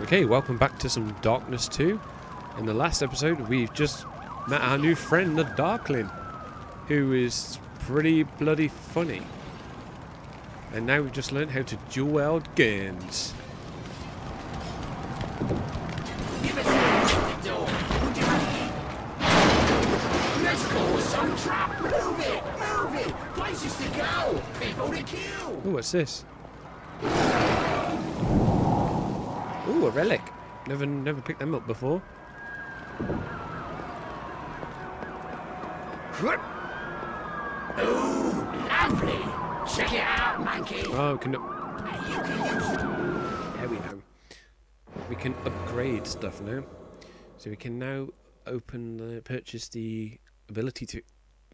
Okay, welcome back to some Darkness 2. In the last episode, we've just met our new friend, the Darkling, who is pretty bloody funny. And now we've just learned how to duel guns. Give us the door. Would you mind? Let's cause some trap. Move it, move it. Places to go. People to kill. Oh, what's this? Oh, a relic. Never, never picked them up before. Ooh, lovely. Check it out, monkey. Oh, can You can use there we go. We can upgrade stuff now. So we can now open the purchase the ability to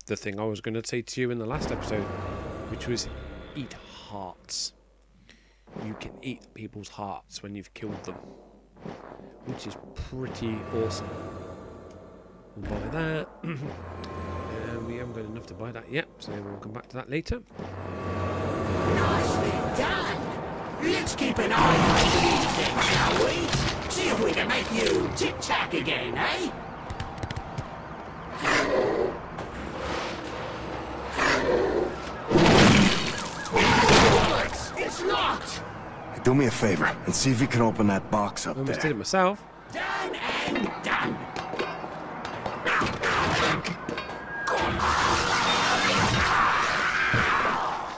the thing I was going to say to you in the last episode, which was eat hearts. You can eat people's hearts when you've killed them, which is pretty awesome. We'll buy that. and we haven't got enough to buy that yet, so we'll come back to that later. Nicely done. Let's keep an eye on these then, shall we? See if we can make you tic-tac again, eh? Do me a favor and see if you can open that box up I Almost did it myself. Done and done.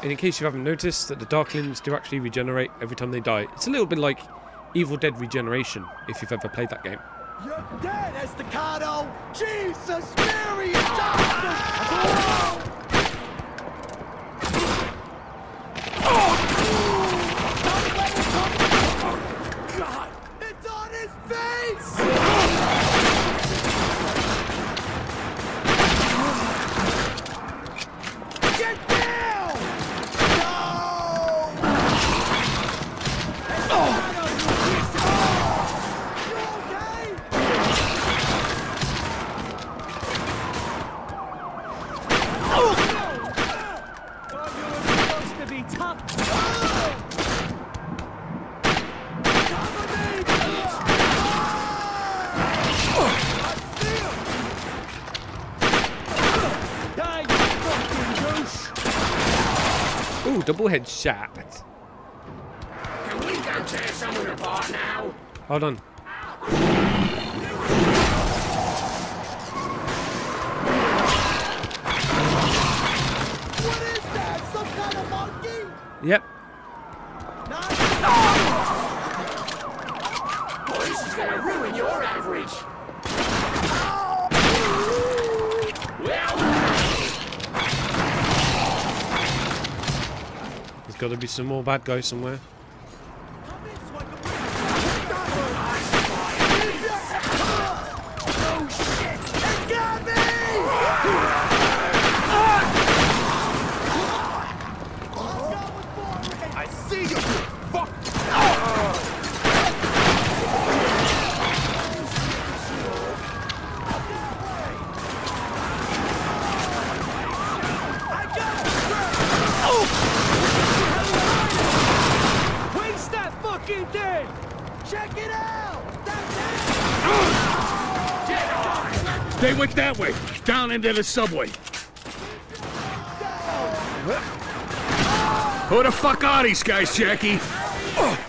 And in case you haven't noticed, that the Darklings do actually regenerate every time they die. It's a little bit like Evil Dead Regeneration, if you've ever played that game. You're dead, Estacado! Jesus, Mary, Johnson! Ah! Ooh, double headshot. Can we go tear someone apart now? Hold on. What is that? Some kind of monkey? Yep. Nice. This is gonna ruin your average. There's got to be some more bad guys somewhere. They went that way, down into the subway. Who the fuck are these guys, Jackie? I.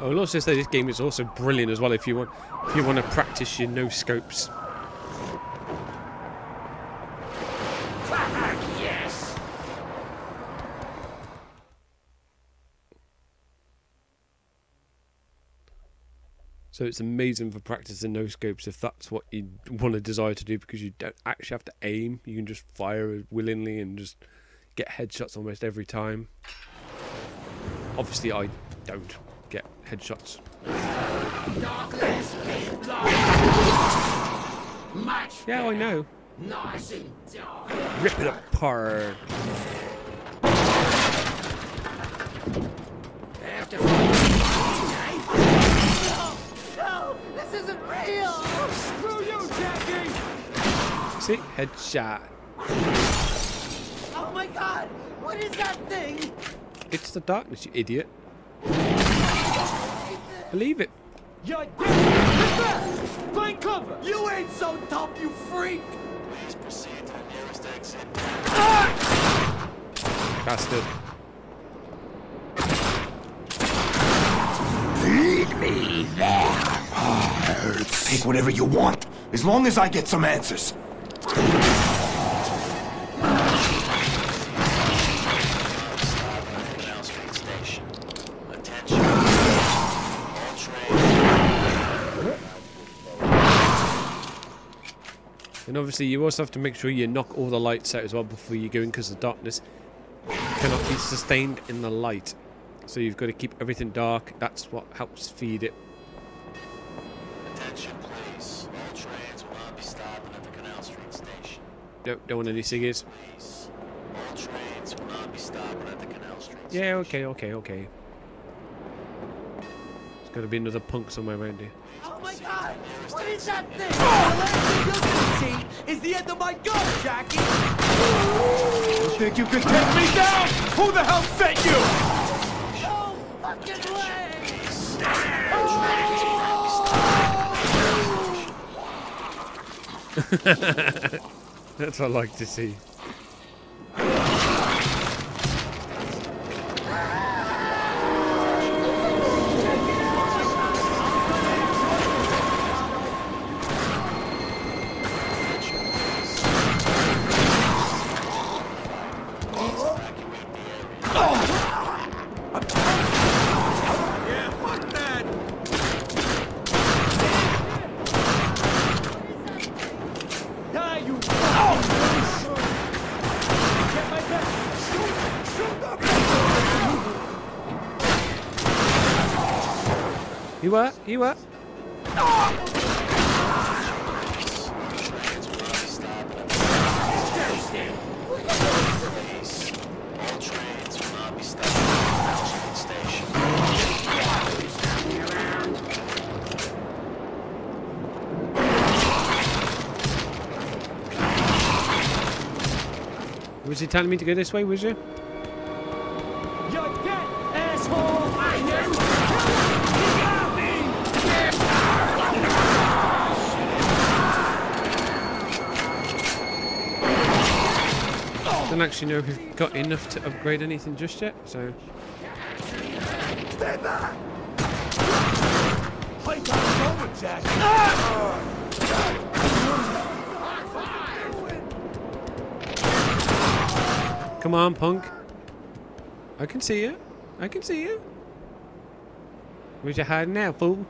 Oh, I'll also say this game is also brilliant as well if you want if you want to practice your no scopes. Fuck yes. So it's amazing for practicing no scopes if that's what you want to desire to do because you don't actually have to aim. You can just fire willingly and just get headshots almost every time. Obviously, I don't get headshots. Darkness. Yeah, I know. nice and dark. Rip it apart. After fighting? No! This isn't real! See? Headshot. Oh my god! What is that thing? It's the darkness, you idiot. Believe it. You're dead! Find cover! You ain't so tough, you freak! Please proceed to the nearest exit. Ah! Bastard. Lead me there. Take whatever you want, as long as I get some answers. And obviously, you also have to make sure you knock all the lights out as well before you go in because the darkness cannot be sustained in the light. So you've got to keep everything dark. That's what helps feed it. Don't, don't want any ciggies. Please. All trains will not be stopping at the Canal Street Yeah, okay, okay, okay. There's got to be another punk somewhere around here. Oh my god! What is that thing? Oh, the last thing you're gonna see is the end of my gun, Jackie! You think you can take me down? Who the hell sent you? No fucking way! That's what I like to see. You what? You what? Was he telling me to go this way, was you? You're dead, asshole! I knew! You got me! Don't actually know if we've got enough to upgrade anything just yet, so... Playtime's over, Jack. Come on, punk. I can see you. I can see you. Where's you hiding now, fool?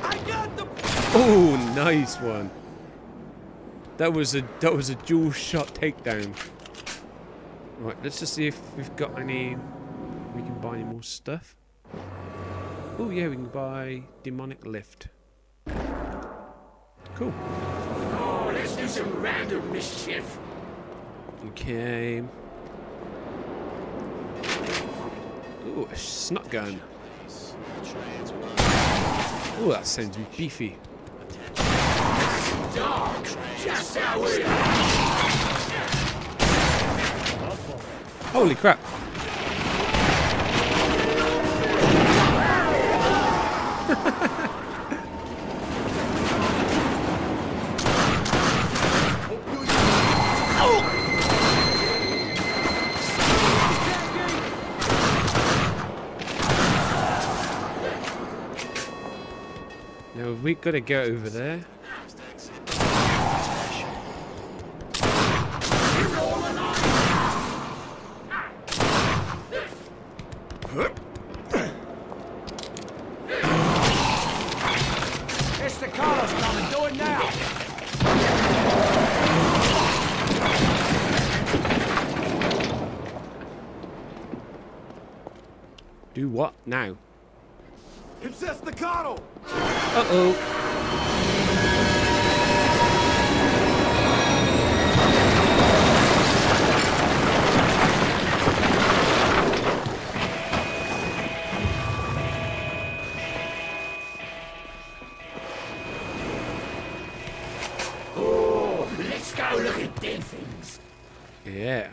I got the Oh, nice one. That was a that was a dual shot takedown. Right, let's just see if we've got any. We can buy any more stuff. Oh yeah, we can buy demonic lift. Cool. Oh, let's do some random mischief. Okay. Ooh, a snot gun. Ooh, that sounds beefy. Dark, just how we are. Holy crap. Now we gotta go over there. Do what now? Obsess the coddle! Uh oh. Yeah.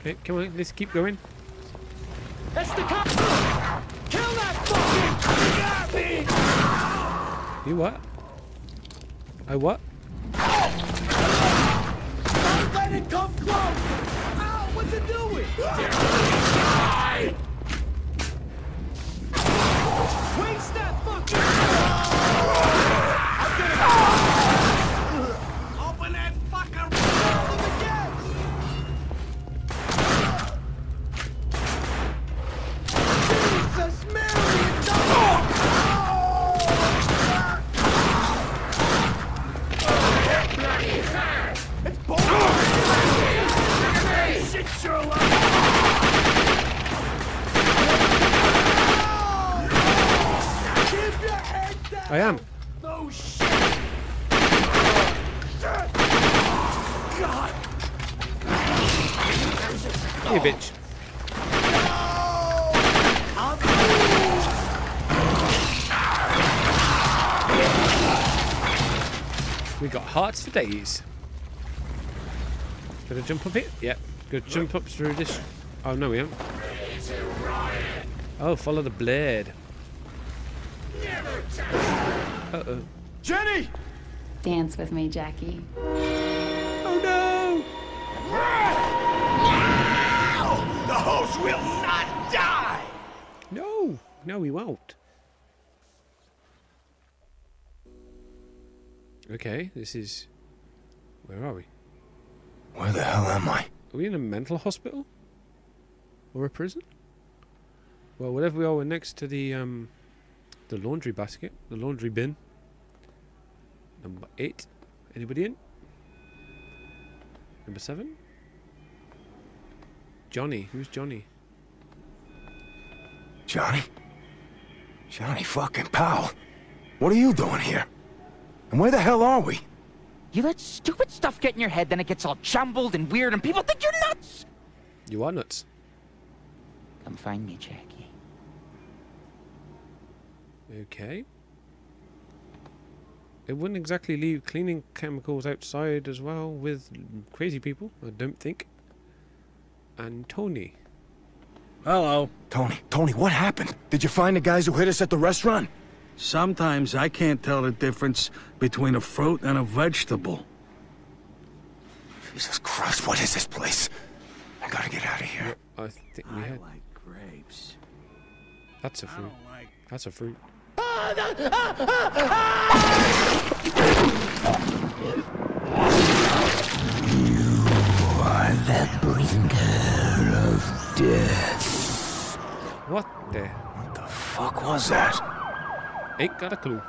Okay, come on, let's keep going. That's the cop! Kill that fucking! You me! You what? I what? Don't let it come close! Ow, what's it doing? Waste that fucking! Let's get it! Ah! We got hearts for days. Gonna jump up here? Yep. Gonna jump up through this. Oh no, we haven't. Oh, follow the blade. Uh oh. Jenny! Dance with me, Jackie. Oh no! The host will not die! No! No, we won't. Okay, this is. Where are we? Where the hell am I? Are we in a mental hospital? Or a prison? Well, whatever we are, we're next to the um, the laundry basket, the laundry bin. Number eight. Anybody in? Number seven. Johnny. Who's Johnny? Johnny? Johnny fucking Powell. What are you doing here? And where the hell are we? You let stupid stuff get in your head, then it gets all jumbled and weird, and people think you're nuts! You are nuts. Come find me, Jackie. Okay. It wouldn't exactly leave cleaning chemicals outside as well with crazy people, I don't think. And Tony. Hello. Tony, Tony, what happened? Did you find the guys who hit us at the restaurant? Sometimes I can't tell the difference between a fruit and a vegetable. Jesus Christ, what is this place? I gotta get out of here. I think we had. like grapes. That's a fruit. like That's a fruit. You are the bringer of death. What the? What the fuck was that? Ain't got a clue.